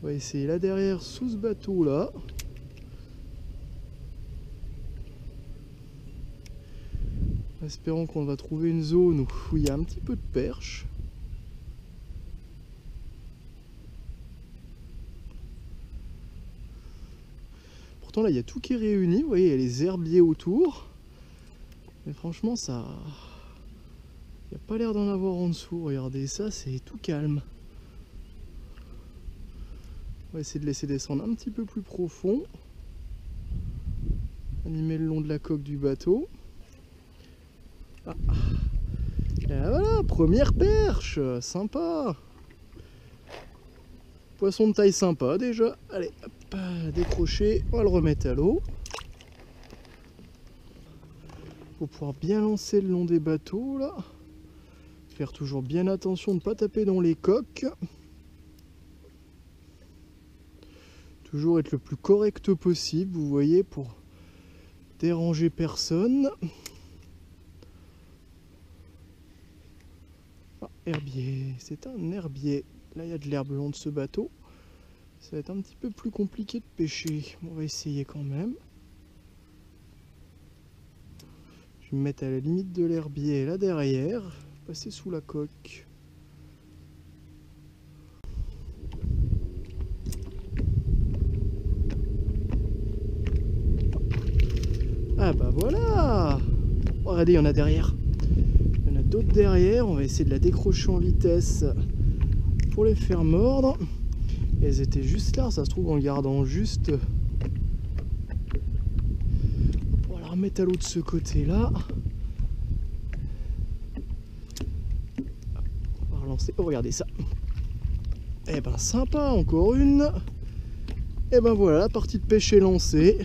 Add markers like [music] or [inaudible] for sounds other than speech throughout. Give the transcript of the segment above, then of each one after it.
On va essayer là derrière sous ce bateau là. Espérons qu'on va trouver une zone où il y a un petit peu de perche. Pourtant là il y a tout qui est réuni, vous voyez, il y a les herbiers autour. Mais franchement ça... Il n'y a pas l'air d'en avoir en dessous, regardez ça, c'est tout calme. Va essayer de laisser descendre un petit peu plus profond. Animer le long de la coque du bateau. Ah. Et voilà, première perche, sympa. Poisson de taille sympa déjà. Allez, hop, décrocher, on va le remettre à l'eau. Pour pouvoir bien lancer le long des bateaux là. Faire toujours bien attention de ne pas taper dans les coques. Toujours être le plus correct possible, vous voyez, pour déranger personne. Ah, herbier, c'est un herbier. Là, il y a de l'herbe long de ce bateau. Ça va être un petit peu plus compliqué de pêcher. On va essayer quand même. Je vais me mettre à la limite de l'herbier là derrière, passer sous la coque. Ah bah voilà oh, Regardez, il y en a derrière. Il y en a d'autres derrière. On va essayer de la décrocher en vitesse pour les faire mordre. elles étaient juste là, ça se trouve en gardant juste... On va la remettre à l'eau de ce côté-là. On va relancer. Oh, regardez ça. Eh ben sympa, encore une. Et eh ben voilà, la partie de pêche est lancée.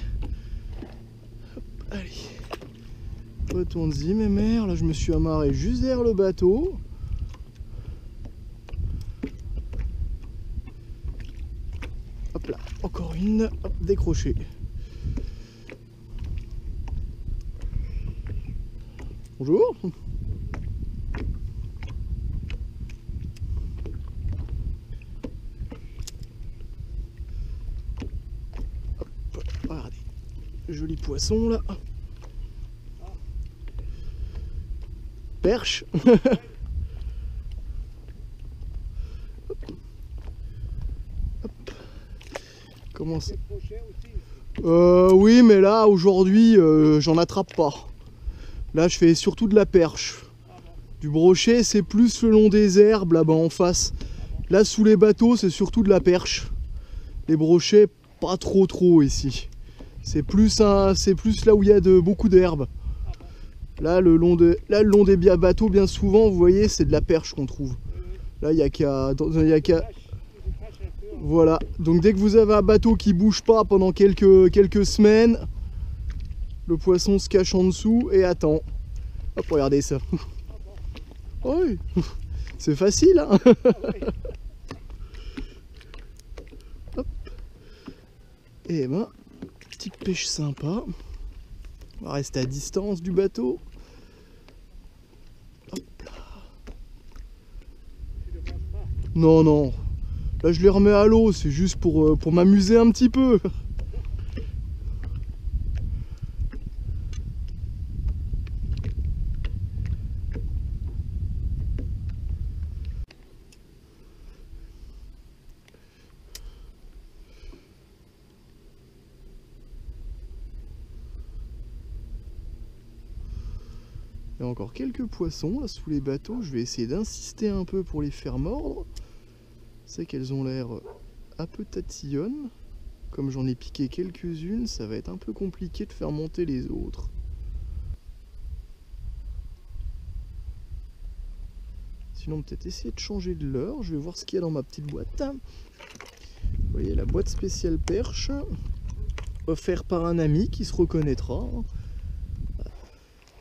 Retourne-y mes mères, là je me suis amarré juste derrière le bateau. Hop là, encore une, hop, décroché. Bonjour. Hop, regardez, joli poisson là. Perche. [laughs] Comment ça euh, Oui, mais là, aujourd'hui, euh, j'en attrape pas. Là, je fais surtout de la perche. Du brochet, c'est plus le long des herbes, là-bas en face. Là, sous les bateaux, c'est surtout de la perche. Les brochets, pas trop trop ici. C'est plus, plus là où il y a de, beaucoup d'herbes. Là le, long de, là, le long des bateaux, bien souvent, vous voyez, c'est de la perche qu'on trouve. Là, il n'y a qu'à... Voilà, donc dès que vous avez un bateau qui bouge pas pendant quelques, quelques semaines, le poisson se cache en dessous et attend. Hop, regardez ça. [laughs] oui, [laughs] c'est facile. Hein [laughs] Hop. Et ben, petite pêche sympa. On va rester à distance du bateau. Non, non. Là, je les remets à l'eau. C'est juste pour, euh, pour m'amuser un petit peu. Il y a encore quelques poissons là sous les bateaux. Je vais essayer d'insister un peu pour les faire mordre. C'est qu'elles ont l'air un peu tatillonnes. Comme j'en ai piqué quelques-unes, ça va être un peu compliqué de faire monter les autres. Sinon peut-être essayer de changer de l'heure. Je vais voir ce qu'il y a dans ma petite boîte. Vous voyez la boîte spéciale perche. Offerte par un ami qui se reconnaîtra.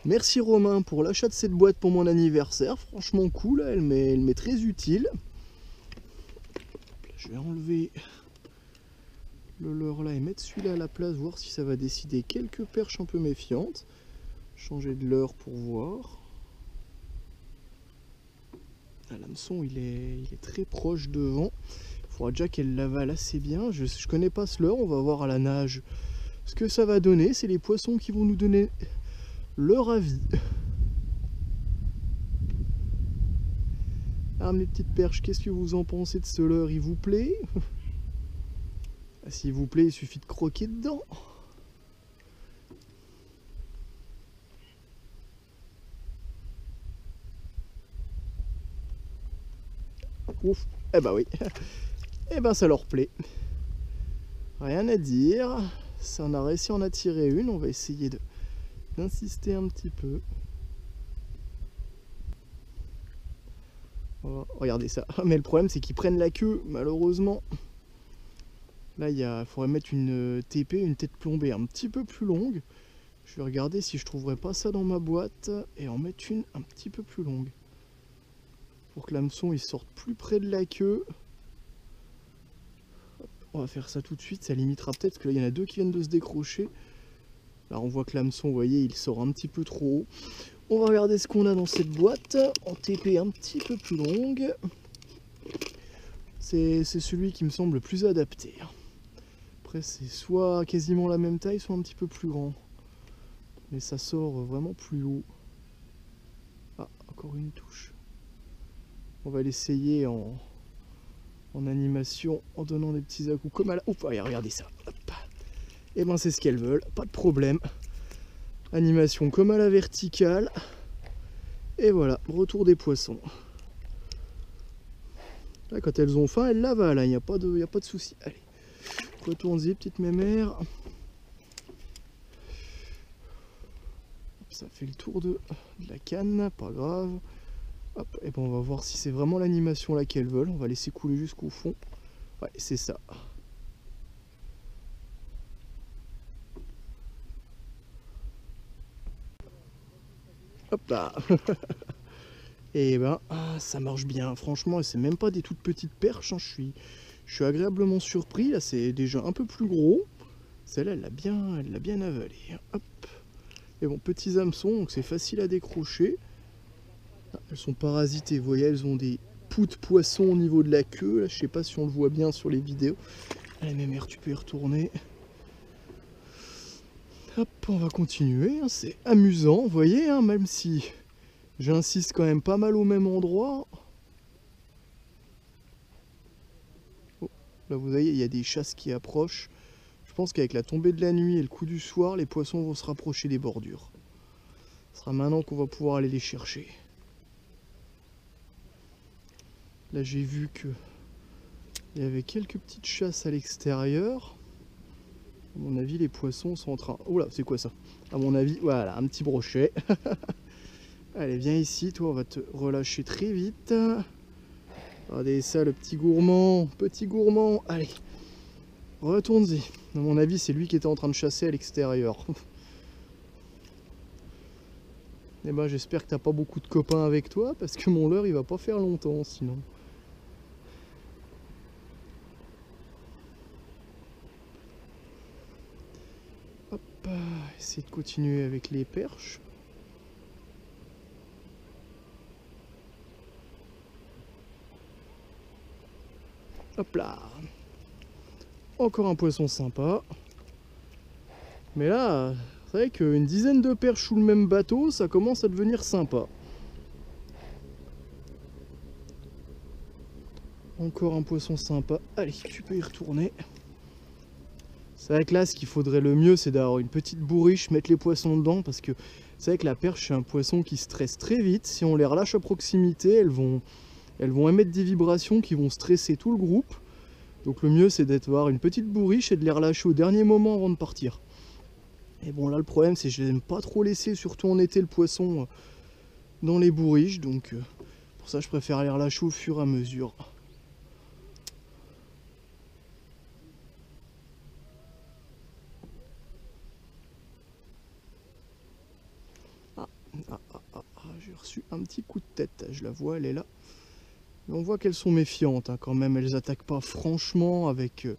Merci Romain pour l'achat de cette boîte pour mon anniversaire. Franchement cool, elle m'est très utile. Je vais enlever le leurre là et mettre celui-là à la place, voir si ça va décider quelques perches un peu méfiantes. Changer de leurre pour voir. Ah, l'hameçon il est, il est très proche devant. Faudra déjà qu'elle l'avale assez bien. Je, je connais pas ce leurre, on va voir à la nage ce que ça va donner. C'est les poissons qui vont nous donner leur avis. Ah mes petites perches, qu'est-ce que vous en pensez de ce leurre Il vous plaît? Ah, S'il vous plaît, il suffit de croquer dedans. Ouf, eh ben oui. [laughs] Eh ben ça leur plaît. Rien à dire. Ça on a réussi à en attirer une. On va essayer d'insister un petit peu. Regardez ça. [laughs] Mais le problème c'est qu'ils prennent la queue, malheureusement. Là, il faudrait mettre une euh, TP, une tête plombée un petit peu plus longue. Je vais regarder si je trouverais pas ça dans ma boîte et en mettre une un petit peu plus longue. Pour que l'hameçon sorte plus près de la queue. on va faire ça tout de suite, ça limitera peut-être, parce que là il y en a deux qui viennent de se décrocher. Là on voit que l'hameçon, vous voyez, il sort un petit peu trop haut. On va regarder ce qu'on a dans cette boîte en TP un petit peu plus longue. C'est celui qui me semble le plus adapté. Après c'est soit quasiment la même taille, soit un petit peu plus grand. Mais ça sort vraiment plus haut. Ah, encore une touche. On va l'essayer en, animation en donnant des petits à coups comme à la... Oups, regardez ça. Et eh ben c'est ce qu'elles veulent, pas de problème. Animation comme à la verticale. Et voilà, retour des poissons. Là, quand elles ont faim, elles l'avalent, il n'y a pas de, a pas de souci. Allez, retourne-y, petite mémère. Ça fait le tour de, la canne, pas grave. et bon, on va voir si c'est vraiment l'animation là qu'elles veulent. On va laisser couler jusqu'au fond. Ouais, c'est ça. Hop [laughs] Et ben, ah, ça marche bien. Franchement, c'est même pas des toutes petites perches. Hein. Je, suis, je suis agréablement surpris. Là, c'est déjà un peu plus gros. Celle-là, elle l'a bien, avalé. Hop. Et bon, petits hameçons, donc c'est facile à décrocher. Ah, elles sont parasitées, vous voyez, elles ont des poux de poisson au niveau de la queue. Là, je sais pas si on le voit bien sur les vidéos. Allez, mère, tu peux y retourner. Hop, on va continuer, hein. c'est amusant, vous voyez, hein, même si j'insiste quand même pas mal au même endroit. Oh, là vous voyez, il y a des chasses qui approchent. Je pense qu'avec la tombée de la nuit et le coup du soir, les poissons vont se rapprocher des bordures. Ce sera maintenant qu'on va pouvoir aller les chercher. Là j'ai vu que il y avait quelques petites chasses à l'extérieur. À mon avis, les poissons sont en train... Oula, c'est quoi ça? À mon avis, voilà, un petit brochet. [laughs] Allez, viens ici, toi, on va te relâcher très vite. Regardez ça, le petit gourmand, petit gourmand. Allez, retourne-y. À mon avis, c'est lui qui était en train de chasser à l'extérieur. Eh ben, j'espère que t'as pas beaucoup de copains avec toi, parce que mon leurre, il va pas faire longtemps, sinon. Essayer de continuer avec les perches. Hop là Encore un poisson sympa. Mais là, c'est vrai qu'une dizaine de perches sous le même bateau, ça commence à devenir sympa. Encore un poisson sympa. Allez, tu peux y retourner. C'est vrai que là, ce qu'il faudrait le mieux, c'est d'avoir une petite bourriche, mettre les poissons dedans, parce que c'est vrai que la perche, c'est un poisson qui stresse très vite. Si on les relâche à proximité, elles vont, elles vont émettre des vibrations qui vont stresser tout le groupe. Donc le mieux, c'est d'avoir une petite bourriche et de les relâcher au dernier moment avant de partir. Et bon, là, le problème, c'est que je n'aime pas trop laisser, surtout en été, le poisson euh, dans les bourriches. Donc, euh, pour ça, je préfère les relâcher au fur et à mesure. un petit coup de tête. La vois, elle est là. On voit qu'elles sont méfiantes hein, quand même. Elles attaquent pas franchement avec euh,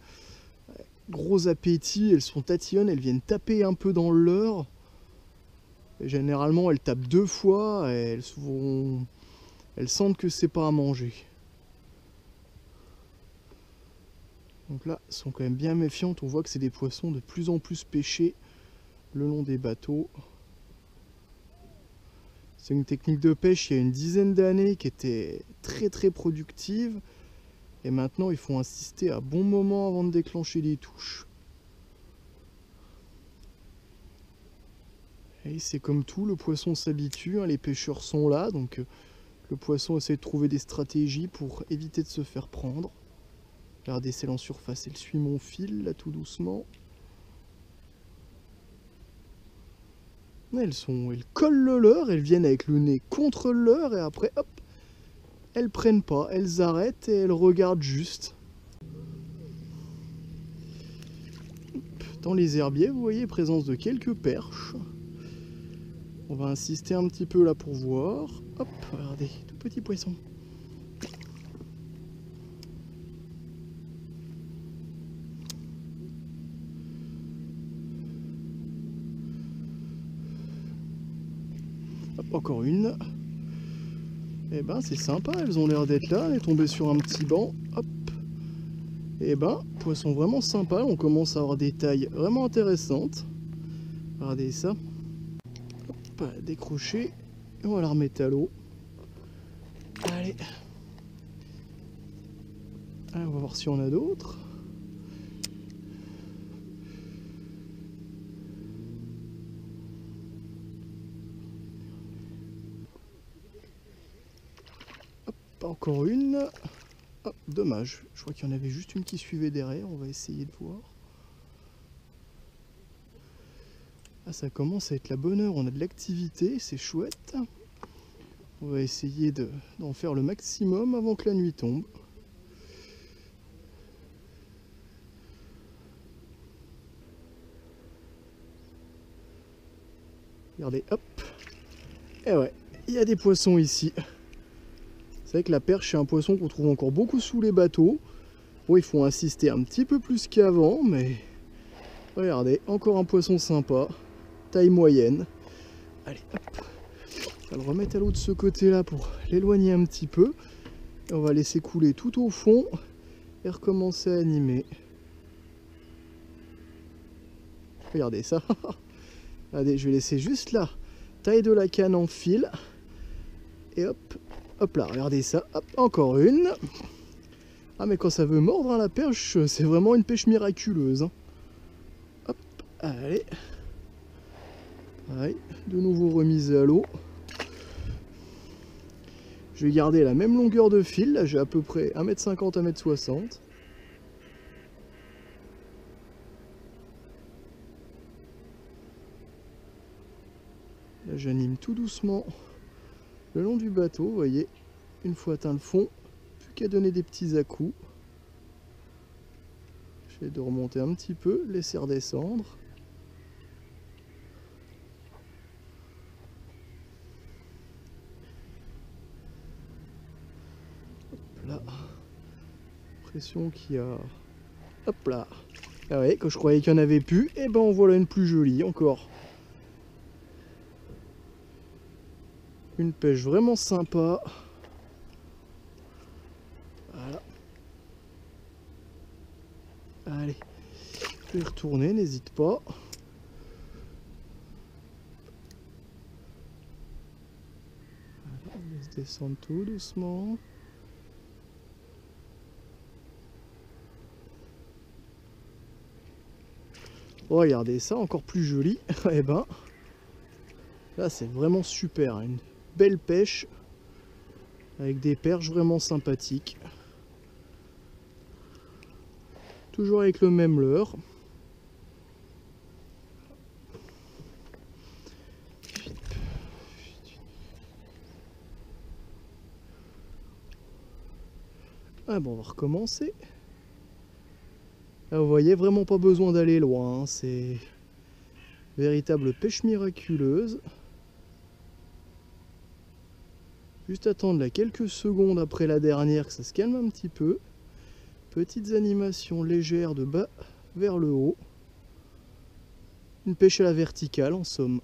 gros appétit. Elles sont tatillonnes, elles viennent taper un peu dans le leurre. généralement, elles tapent deux fois elles, vont... elles sentent que c'est pas à manger. Donc là, ils sont quand même bien méfiantes. On voit que c'est des poissons de plus en plus pêchés le long des bateaux. C'est une technique de pêche il y a une dizaine d'années qui était très très productive. Et maintenant, il faut insister à bon moment avant de déclencher les touches. Et c'est comme tout, le poisson s'habitue, hein, les pêcheurs sont là, donc euh, le poisson essaie de trouver des stratégies pour éviter de se faire prendre. Regardez celle en surface, elle suit mon fil là tout doucement. Elles sont, elles collent le leurre, elles viennent avec le nez contre le leurre et après hop, elles prennent pas, elles arrêtent et elles regardent juste. Dans les herbiers, vous voyez présence de quelques perches. On va insister un petit peu là pour voir. Hop, regardez, tout petit poisson. Hop, encore une. Et eh ben c'est sympa, elles ont l'air d'être là, elle est tombée sur un petit banc. Hop. Et eh ben, poisson vraiment sympa, on commence à avoir des tailles vraiment intéressantes. Regardez ça décrocher et on va la remettre à l'eau. Allez. on va voir si on a d'autres. Encore une. dommage. Je crois qu'il y en avait juste une qui suivait derrière. On va essayer de voir. Ah, ça commence à être la bonne heure, on a de l'activité, c'est chouette. On va essayer d'en faire le maximum avant que la nuit tombe. Regardez, hop. Et eh ouais, il y a des poissons ici. C'est la perche, c'est un poisson qu'on trouve encore beaucoup sous les bateaux. Bon, il faut insister un petit peu plus qu'avant, mais... Regardez, encore un poisson sympa taille moyenne. Allez, hop. On va le remettre à l'eau de ce côté-là pour l'éloigner un petit peu. Et on va laisser couler tout au fond et recommencer à animer. Regardez ça. [laughs] Regardez, je vais laisser juste là. Taille de la canne en fil. Et hop, hop là, regardez ça. Hop, encore une. Ah mais quand ça veut mordre hein, la perche, c'est vraiment une pêche miraculeuse. Hein. Hop, allez de nouveau remise à l'eau. Je vais garder la même longueur de fil, là j'ai à peu près 1m50, 1m60. Là j'anime tout doucement le long du bateau, vous voyez, une fois atteint le fond, plus qu'à donner des petits à-coups. Je vais de remonter un petit peu, laisser redescendre. l'impression qu'il y a... Hop là Ah ouais, quand je croyais qu'il n'y en avait plus, et eh ben en voilà une plus jolie encore. Une pêche vraiment sympa. Voilà. Allez, je vais retourner, n'hésite pas. on descendre tout doucement. Regardez ça, encore plus joli. [laughs] Eh ben, là c'est vraiment super. Une belle pêche avec des perches vraiment sympathiques. Toujours avec le même leurre. Ah bon, on va recommencer vous voyez, vraiment pas besoin d'aller loin. Hein. C'est véritable pêche miraculeuse. Juste attendre quelques secondes après la dernière que ça se calme un petit peu. Petites animations légères de bas vers le haut. Une pêche à la verticale en somme.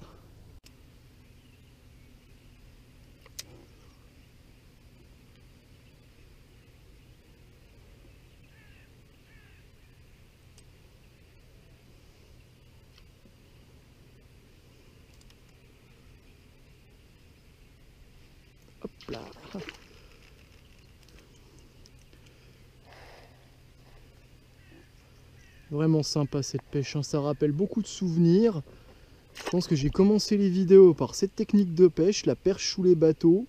Vraiment sympa cette pêche, hein. ça rappelle beaucoup de souvenirs. Je pense que j'ai commencé les vidéos par cette technique de pêche, la perche sous les bateaux.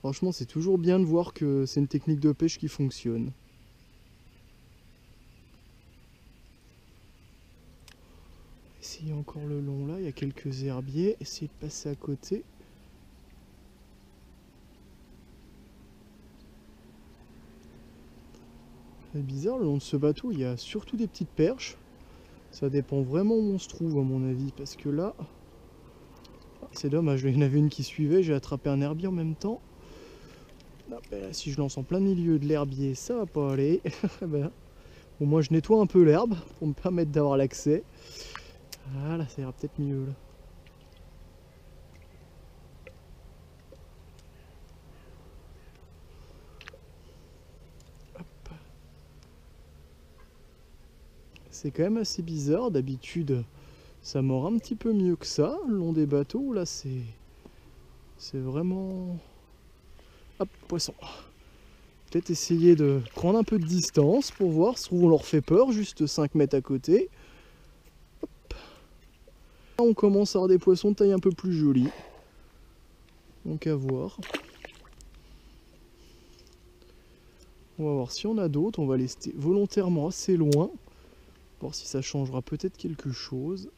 Franchement, c'est toujours bien de voir que c'est une technique de pêche qui fonctionne. Essayez encore le long là, il y a quelques herbiers. Essayez de passer à côté. C'est bizarre, le long de ce bateau, il y a surtout des petites perches. Ça dépend vraiment où on se trouve à mon avis, parce que là, c'est dommage, il y en avait une qui suivait, j'ai attrapé un herbier en même temps. Ah, ben si je lance en plein milieu de l'herbier, ça va pas aller. [laughs] ben, au moins je nettoie un peu l'herbe pour me permettre d'avoir l'accès. Voilà, ça ira peut-être mieux là. C'est quand même assez bizarre, d'habitude ça mord un petit peu mieux que ça, le long des bateaux, là c'est... C'est vraiment... Hop, poisson. Peut-être essayer de prendre un peu de distance pour voir, si on leur fait peur, juste 5 mètres à côté. Hop. On commence à avoir des poissons de taille un peu plus jolie. Donc à voir. On va voir si on a d'autres, on va les volontairement assez loin. Voir si ça changera peut-être quelque chose.